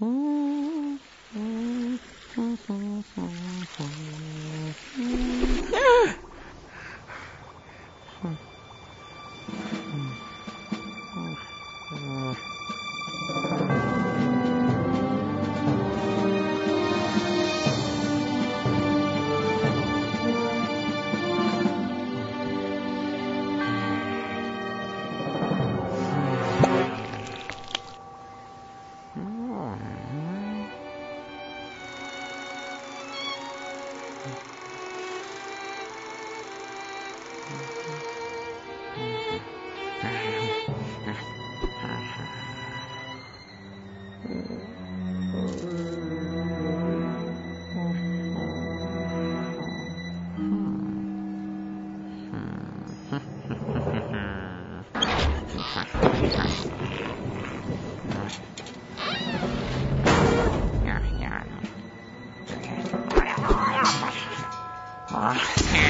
Mm-hmm. う Yeah.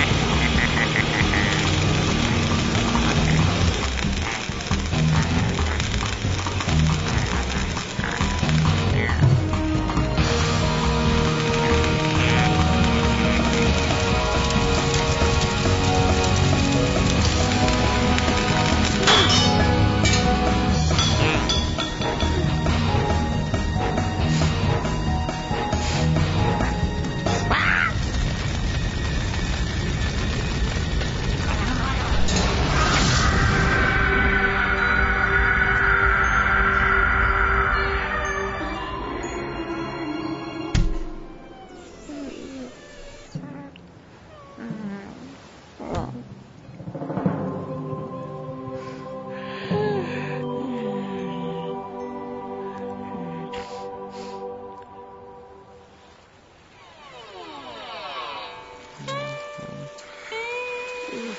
Um,